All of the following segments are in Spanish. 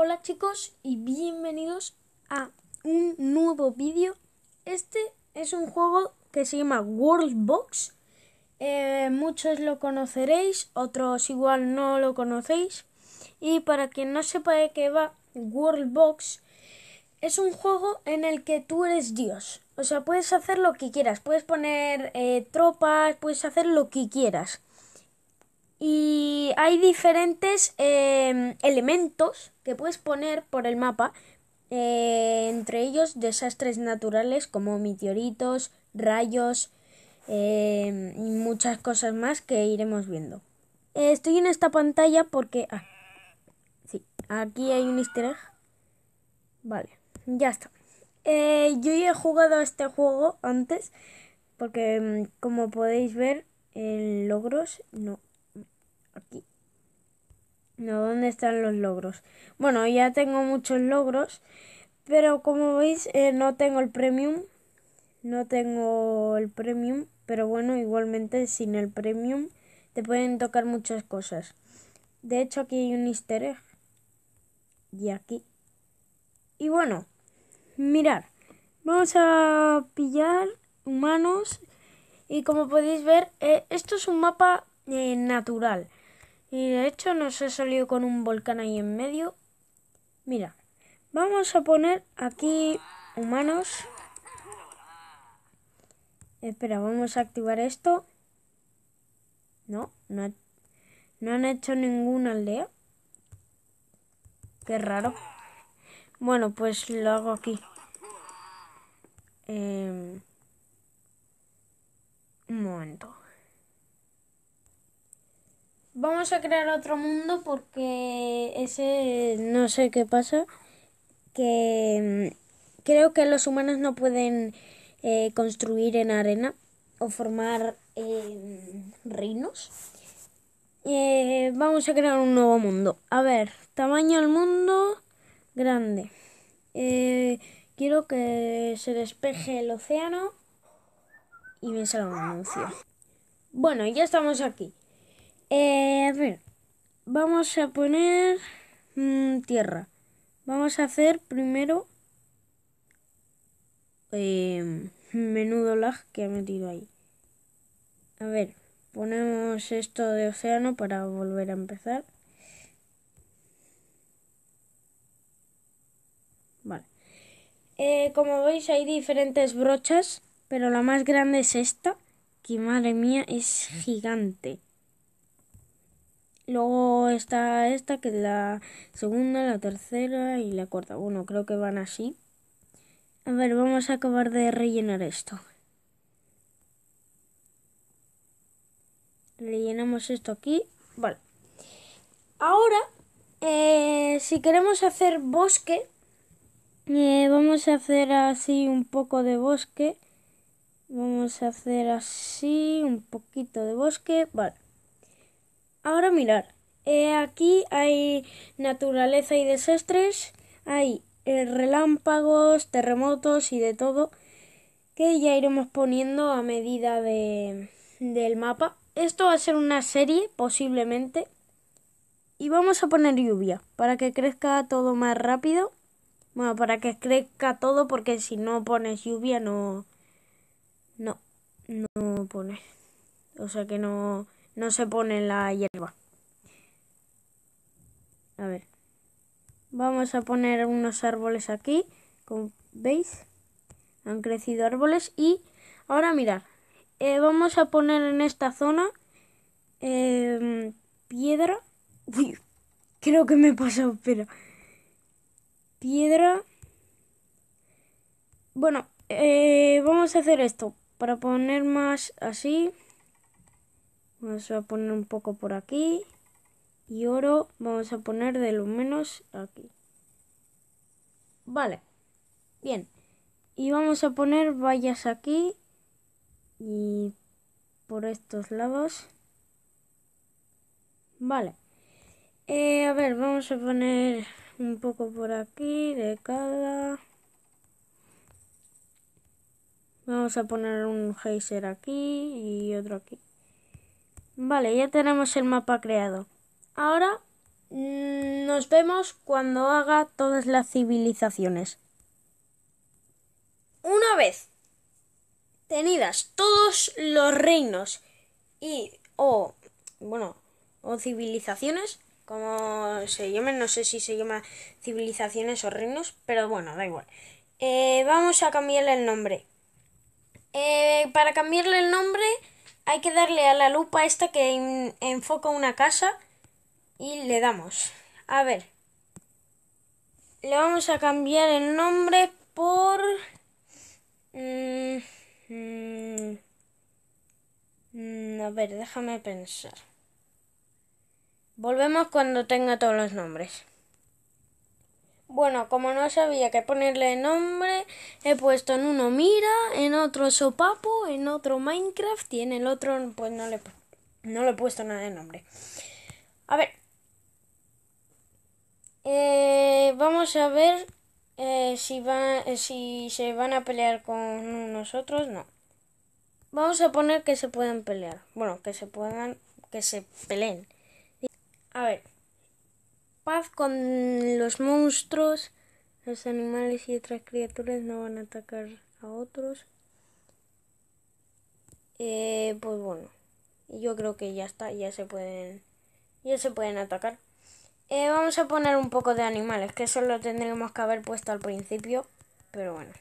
Hola chicos y bienvenidos a un nuevo vídeo. Este es un juego que se llama Worldbox. Eh, muchos lo conoceréis, otros igual no lo conocéis. Y para quien no sepa de qué va, Worldbox es un juego en el que tú eres Dios. O sea, puedes hacer lo que quieras. Puedes poner eh, tropas, puedes hacer lo que quieras. Y hay diferentes em, elementos que puedes poner por el mapa. Eh, entre ellos desastres naturales como meteoritos, rayos em, y muchas cosas más que iremos viendo. Eh, estoy en esta pantalla porque... Ah, sí, aquí hay un easter egg. Vale, ya está. Eh, yo ya he jugado a este juego antes porque em, como podéis ver en logros no. No, ¿dónde están los logros? Bueno, ya tengo muchos logros, pero como veis eh, no tengo el premium. No tengo el premium, pero bueno, igualmente sin el premium te pueden tocar muchas cosas. De hecho aquí hay un easter egg. Y aquí. Y bueno, mirar. Vamos a pillar humanos. Y como podéis ver, eh, esto es un mapa eh, natural. Y de hecho nos ha salido con un volcán ahí en medio. Mira, vamos a poner aquí humanos. Espera, vamos a activar esto. No, no, no han hecho ninguna aldea. Qué raro. Bueno, pues lo hago aquí. Eh, un momento. Vamos a crear otro mundo porque ese no sé qué pasa. Que mm, creo que los humanos no pueden eh, construir en arena o formar eh, reinos. Eh, vamos a crear un nuevo mundo. A ver, tamaño del mundo grande. quiero que se despeje el océano y me salga un anuncio. Bueno, ya estamos aquí. Eh, a ver, vamos a poner mmm, tierra. Vamos a hacer primero eh, menudo lag que ha metido ahí. A ver, ponemos esto de océano para volver a empezar. Vale. Eh, como veis hay diferentes brochas, pero la más grande es esta, que madre mía es gigante. Luego está esta, que es la segunda, la tercera y la cuarta. Bueno, creo que van así. A ver, vamos a acabar de rellenar esto. Rellenamos esto aquí. Vale. Ahora, eh, si queremos hacer bosque, eh, vamos a hacer así un poco de bosque. Vamos a hacer así un poquito de bosque. Vale. Ahora mirar, eh, aquí hay naturaleza y desastres, hay eh, relámpagos, terremotos y de todo que ya iremos poniendo a medida de, del mapa. Esto va a ser una serie posiblemente y vamos a poner lluvia para que crezca todo más rápido. Bueno, para que crezca todo porque si no pones lluvia no no no pone. O sea que no no se pone la hierba. A ver. Vamos a poner unos árboles aquí. Como veis, han crecido árboles. Y ahora mirad. Eh, vamos a poner en esta zona em, piedra. Uy, creo que me he pasado, pero... Piedra. Bueno, eh, vamos a hacer esto. Para poner más así. Vamos a poner un poco por aquí. Y oro vamos a poner de lo menos aquí. Vale. Bien. Y vamos a poner vallas aquí. Y por estos lados. Vale. Eh, a ver, vamos a poner un poco por aquí de cada. Vamos a poner un geyser aquí y otro aquí. Vale, ya tenemos el mapa creado. Ahora mm, nos vemos cuando haga todas las civilizaciones. Una vez tenidas todos los reinos y o bueno o civilizaciones como se llamen no sé si se llama civilizaciones o reinos pero bueno da igual eh, vamos a cambiarle el nombre eh, para cambiarle el nombre hay que darle a la lupa esta que enfoca una casa y le damos. A ver. Le vamos a cambiar el nombre por mm, mm, a ver déjame pensar. Volvemos cuando tenga todos los nombres. Bueno, como no sabía qué ponerle nombre, he puesto en uno Mira, en otro Sopapo, en otro Minecraft y en el otro pues no le, no le he puesto nada de nombre. A ver. Eh, vamos a ver eh, si, va, eh, si se van a pelear con nosotros. No. Vamos a poner que se puedan pelear. Bueno, que se puedan, que se peleen. A ver. Paz con los monstruos. Los animales y otras criaturas no van a atacar a otros. Eh, pues bueno. Yo creo que ya está. Ya se pueden. Ya se pueden atacar. Eh, vamos a poner un poco de animales. Que eso lo tendríamos que haber puesto al principio. Pero bueno.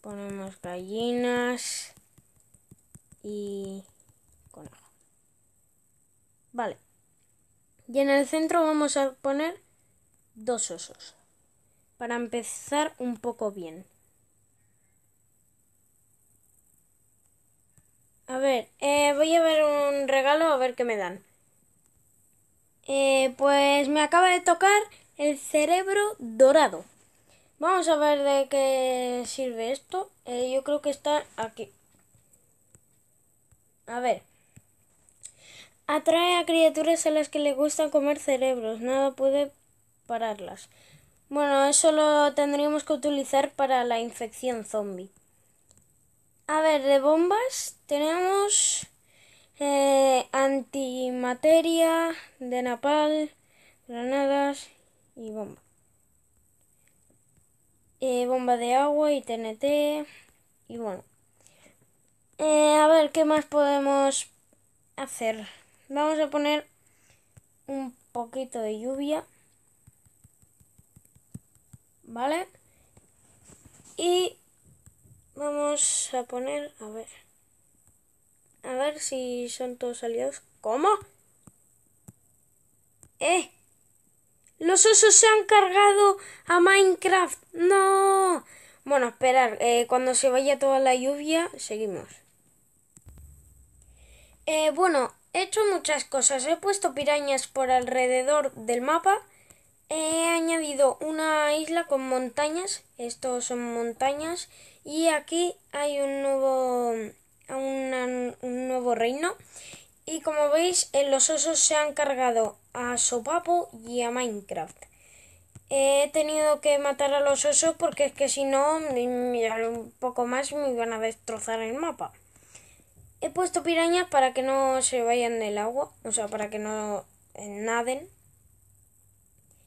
Ponemos gallinas y conejo. Vale. Y en el centro vamos a poner dos osos. Para empezar un poco bien. A ver, eh, voy a ver un regalo a ver qué me dan. Eh, pues me acaba de tocar el cerebro dorado. Vamos a ver de qué sirve esto. Eh, yo creo que está aquí. A ver. Atrae a criaturas a las que le gusta comer cerebros. Nada puede pararlas. Bueno, eso lo tendríamos que utilizar para la infección zombie. A ver, de bombas tenemos eh, antimateria, de napal, granadas y bomba. Eh, bomba de agua y TNT. Y bueno, eh, a ver, ¿qué más podemos hacer? Vamos a poner un poquito de lluvia. ¿Vale? Y vamos a poner, a ver. A ver si son todos aliados. ¿Cómo? ¡Eh! Los osos se han cargado a Minecraft. No. Bueno, esperar. Eh, cuando se vaya toda la lluvia, seguimos. Eh, bueno, he hecho muchas cosas. He puesto pirañas por alrededor del mapa. He añadido una isla con montañas. Estos son montañas. Y aquí hay un nuevo, un nuevo reino. Y como veis, en los osos se han cargado a Sopapo y a Minecraft. He tenido que matar a los osos porque es que si no, un poco más me iban a destrozar el mapa. He puesto pirañas para que no se vayan del agua, o sea, para que no eh, naden.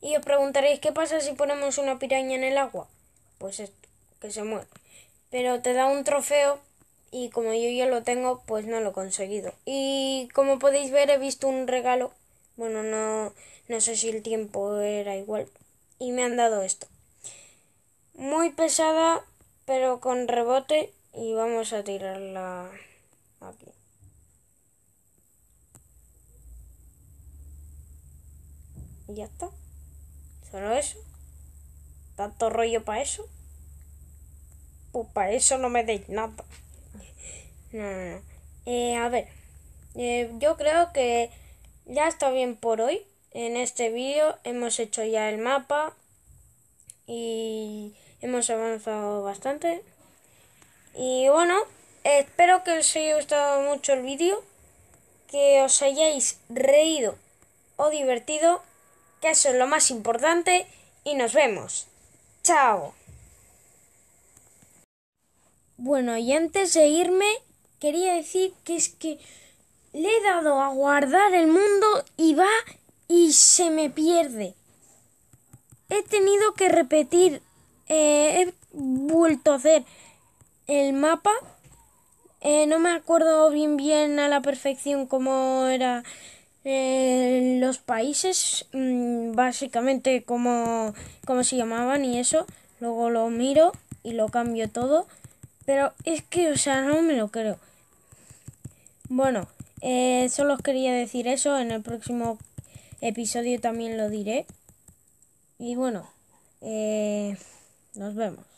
Y os preguntaréis, ¿qué pasa si ponemos una piraña en el agua? Pues esto, que se muere. Pero te da un trofeo y como yo ya lo tengo, pues no lo he conseguido. Y como podéis ver, he visto un regalo. Bueno, no, no sé si el tiempo era igual. Y me han dado esto. Muy pesada, pero con rebote. Y vamos a tirarla aquí. Y ya está. Solo eso. Tanto rollo para eso. Pues para eso no me deis nada. No, no, no. Eh, a ver. Eh, yo creo que ya está bien por hoy. En este vídeo hemos hecho ya el mapa. Y hemos avanzado bastante. Y bueno, Espero que os haya gustado mucho el vídeo, que os hayáis reído o divertido, que eso es lo más importante, y nos vemos. Chao. Bueno, y antes de irme, quería decir que es que le he dado a guardar el mundo y va y se me pierde. He tenido que repetir, eh, he vuelto a hacer el mapa. Eh, no me acuerdo bien bien a la perfección cómo era eh, los países, mm, básicamente cómo, cómo se llamaban y eso. Luego lo miro y lo cambio todo. Pero es que, o sea, no me lo creo. Bueno, eh, solo os quería decir eso. En el próximo episodio también lo diré. Y bueno, nos vemos.